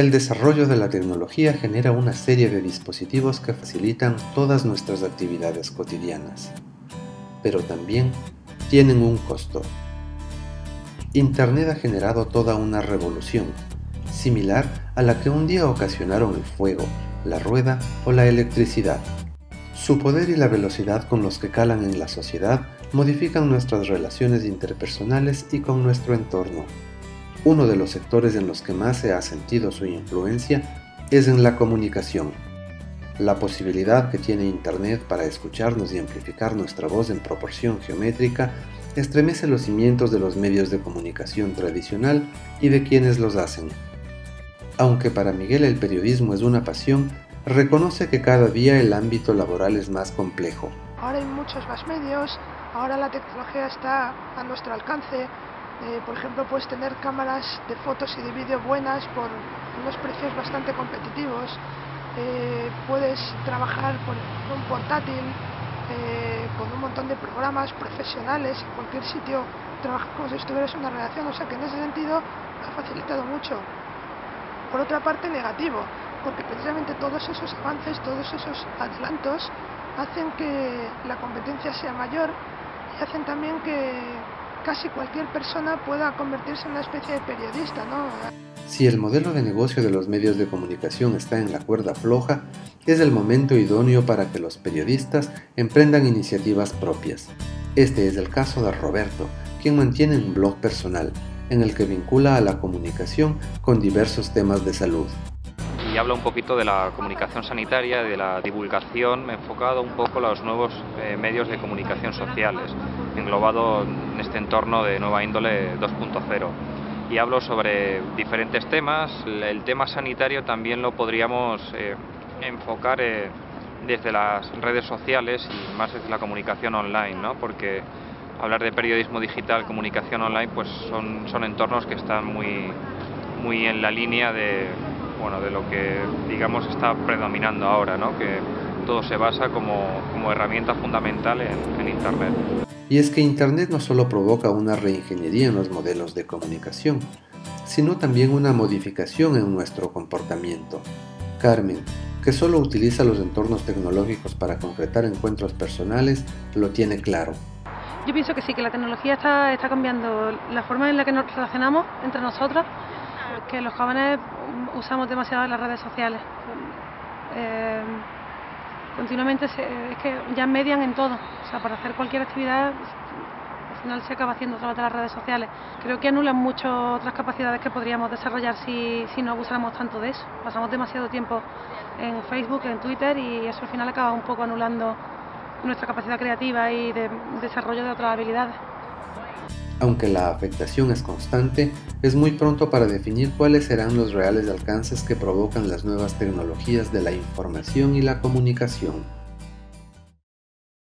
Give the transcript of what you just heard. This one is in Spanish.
El desarrollo de la tecnología genera una serie de dispositivos que facilitan todas nuestras actividades cotidianas, pero también tienen un costo. Internet ha generado toda una revolución, similar a la que un día ocasionaron el fuego, la rueda o la electricidad. Su poder y la velocidad con los que calan en la sociedad modifican nuestras relaciones interpersonales y con nuestro entorno. Uno de los sectores en los que más se ha sentido su influencia es en la comunicación. La posibilidad que tiene Internet para escucharnos y amplificar nuestra voz en proporción geométrica estremece los cimientos de los medios de comunicación tradicional y de quienes los hacen. Aunque para Miguel el periodismo es una pasión, reconoce que cada día el ámbito laboral es más complejo. Ahora hay muchos más medios, ahora la tecnología está a nuestro alcance. Eh, por ejemplo, puedes tener cámaras de fotos y de vídeo buenas por unos precios bastante competitivos. Eh, puedes trabajar por un portátil eh, con un montón de programas profesionales en cualquier sitio, trabajar como si estuvieras en una redacción, o sea que en ese sentido ha facilitado mucho. Por otra parte, negativo, porque precisamente todos esos avances, todos esos adelantos hacen que la competencia sea mayor y hacen también que casi cualquier persona pueda convertirse en una especie de periodista, ¿no? Si el modelo de negocio de los medios de comunicación está en la cuerda floja, es el momento idóneo para que los periodistas emprendan iniciativas propias. Este es el caso de Roberto, quien mantiene un blog personal en el que vincula a la comunicación con diversos temas de salud y habla un poquito de la comunicación sanitaria, de la divulgación, enfocado un poco a los nuevos eh, medios de comunicación sociales, englobado en este entorno de nueva índole 2.0. Y hablo sobre diferentes temas. El tema sanitario también lo podríamos eh, enfocar eh, desde las redes sociales y más desde la comunicación online, ¿no? porque hablar de periodismo digital, comunicación online, pues son, son entornos que están muy, muy en la línea de, bueno, de lo que digamos está predominando ahora, ¿no? que todo se basa como, como herramienta fundamental en, en Internet. Y es que Internet no solo provoca una reingeniería en los modelos de comunicación, sino también una modificación en nuestro comportamiento. Carmen, que solo utiliza los entornos tecnológicos para concretar encuentros personales, lo tiene claro. Yo pienso que sí, que la tecnología está, está cambiando la forma en la que nos relacionamos entre nosotros, que los jóvenes usamos demasiado las redes sociales. Eh, continuamente es que ya median en todo, o sea, para hacer cualquier actividad al final se acaba haciendo a través de las redes sociales. Creo que anulan mucho otras capacidades que podríamos desarrollar si, si no abusáramos tanto de eso. Pasamos demasiado tiempo en Facebook, en Twitter y eso al final acaba un poco anulando nuestra capacidad creativa y de desarrollo de otras habilidades. Aunque la afectación es constante, es muy pronto para definir cuáles serán los reales alcances que provocan las nuevas tecnologías de la información y la comunicación.